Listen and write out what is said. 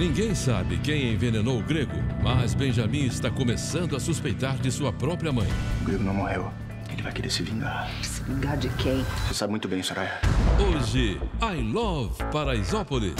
Ninguém sabe quem envenenou o grego, mas Benjamin está começando a suspeitar de sua própria mãe. O grego não morreu. Ele vai querer se vingar. Se vingar de quem? Você sabe muito bem, Soraya. Hoje, I Love Paraisópolis.